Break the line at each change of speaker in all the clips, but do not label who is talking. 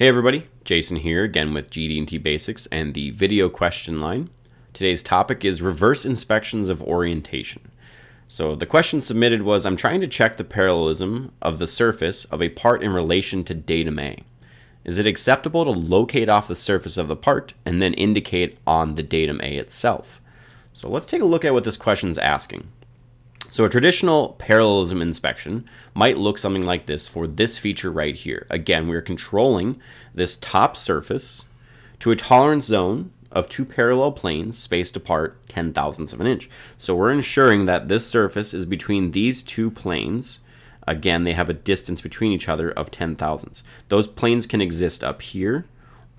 Hey everybody, Jason here again with GD&T Basics and the video question line. Today's topic is reverse inspections of orientation. So the question submitted was, I'm trying to check the parallelism of the surface of a part in relation to datum A. Is it acceptable to locate off the surface of the part and then indicate on the datum A itself? So let's take a look at what this question is asking. So a traditional parallelism inspection might look something like this for this feature right here. Again, we're controlling this top surface to a tolerance zone of two parallel planes spaced apart 10 thousandths of an inch. So we're ensuring that this surface is between these two planes. Again, they have a distance between each other of 10 thousandths. Those planes can exist up here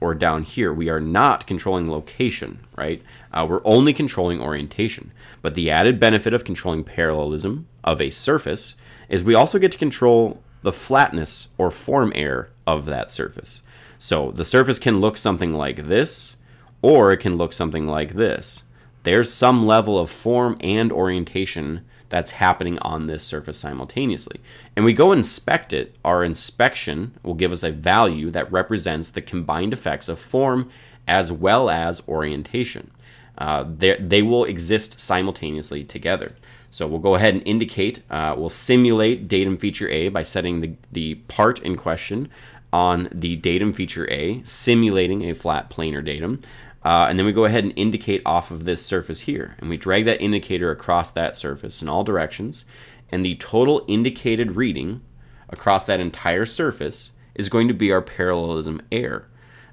or down here. We are not controlling location, right? Uh, we're only controlling orientation. But the added benefit of controlling parallelism of a surface is we also get to control the flatness or form error of that surface. So the surface can look something like this, or it can look something like this. There's some level of form and orientation that's happening on this surface simultaneously. And we go inspect it. Our inspection will give us a value that represents the combined effects of form as well as orientation. Uh, they will exist simultaneously together. So we'll go ahead and indicate, uh, we'll simulate datum feature A by setting the, the part in question on the datum feature A, simulating a flat planar datum. Uh, and then we go ahead and indicate off of this surface here. And we drag that indicator across that surface in all directions. And the total indicated reading across that entire surface is going to be our parallelism error.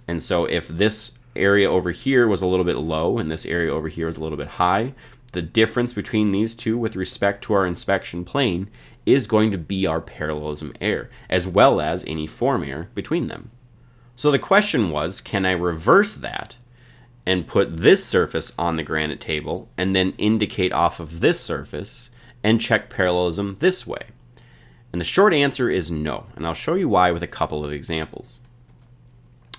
And so if this area over here was a little bit low and this area over here is a little bit high, the difference between these two with respect to our inspection plane is going to be our parallelism error, as well as any form error between them. So the question was, can I reverse that and put this surface on the granite table and then indicate off of this surface and check parallelism this way? And the short answer is no, and I'll show you why with a couple of examples.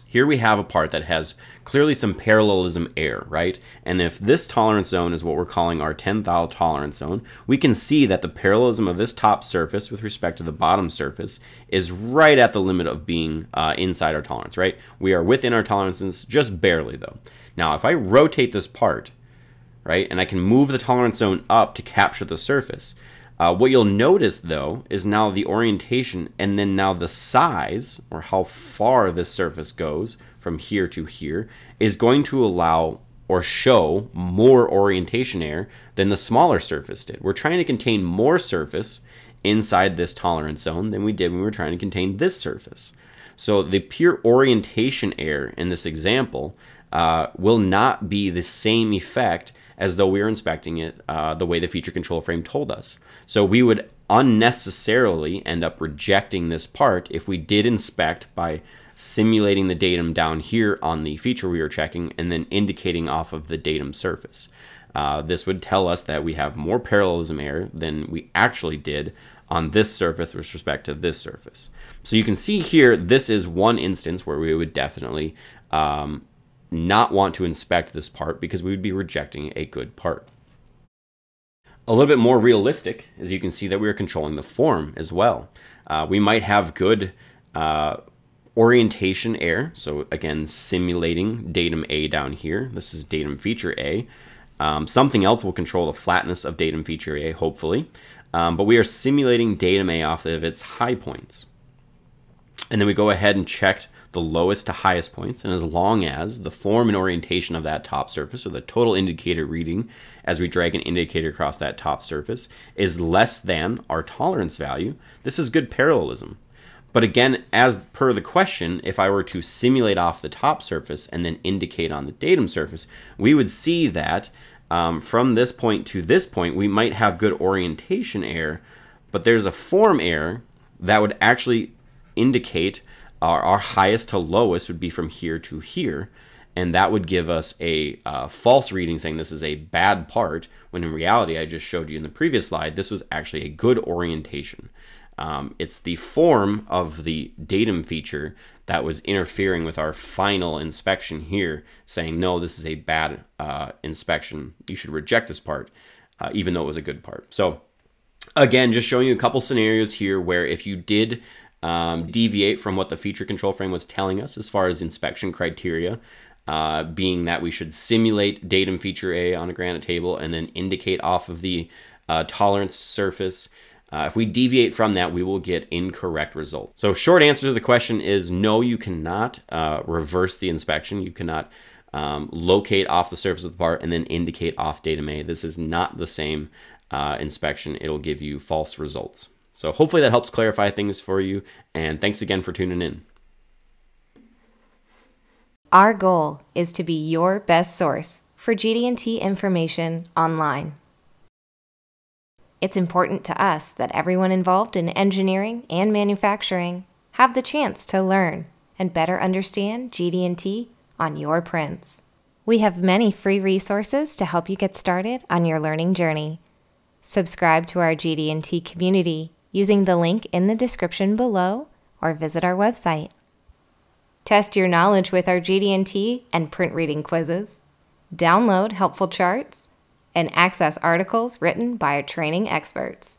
Here we have a part that has clearly some parallelism error, right? And if this tolerance zone is what we're calling our 10 thou tolerance zone, we can see that the parallelism of this top surface with respect to the bottom surface is right at the limit of being uh, inside our tolerance, right? We are within our tolerances, just barely though. Now, if I rotate this part, right, and I can move the tolerance zone up to capture the surface, uh, what you'll notice though is now the orientation and then now the size or how far this surface goes from here to here is going to allow or show more orientation error than the smaller surface did. We're trying to contain more surface inside this tolerance zone than we did when we were trying to contain this surface. So the pure orientation error in this example uh, will not be the same effect as though we were inspecting it uh, the way the feature control frame told us. So we would unnecessarily end up rejecting this part if we did inspect by simulating the datum down here on the feature we were checking and then indicating off of the datum surface. Uh, this would tell us that we have more parallelism error than we actually did on this surface with respect to this surface. So you can see here, this is one instance where we would definitely um, not want to inspect this part because we would be rejecting a good part. A little bit more realistic, as you can see that we are controlling the form as well. Uh, we might have good uh, orientation error. So again, simulating datum A down here. This is datum feature A. Um, something else will control the flatness of datum feature A, hopefully. Um, but we are simulating datum A off of its high points. And then we go ahead and check the lowest to highest points, and as long as the form and orientation of that top surface, or the total indicator reading as we drag an indicator across that top surface, is less than our tolerance value, this is good parallelism. But again, as per the question, if I were to simulate off the top surface and then indicate on the datum surface, we would see that um, from this point to this point, we might have good orientation error, but there's a form error that would actually indicate our, our highest to lowest would be from here to here. And that would give us a uh, false reading saying this is a bad part, when in reality, I just showed you in the previous slide, this was actually a good orientation. Um, it's the form of the datum feature that was interfering with our final inspection here, saying, no, this is a bad uh, inspection. You should reject this part, uh, even though it was a good part. So again, just showing you a couple scenarios here where if you did um, deviate from what the feature control frame was telling us as far as inspection criteria, uh, being that we should simulate datum feature A on a granite table and then indicate off of the uh, tolerance surface. Uh, if we deviate from that, we will get incorrect results. So short answer to the question is no, you cannot uh, reverse the inspection. You cannot um, locate off the surface of the part and then indicate off datum A. This is not the same uh, inspection. It'll give you false results. So hopefully that helps clarify things for you. And thanks again for tuning in.
Our goal is to be your best source for GD&T information online. It's important to us that everyone involved in engineering and manufacturing have the chance to learn and better understand GD&T on your prints. We have many free resources to help you get started on your learning journey. Subscribe to our GD&T community using the link in the description below or visit our website. Test your knowledge with our GD&T and print reading quizzes. Download helpful charts and access articles written by our training experts.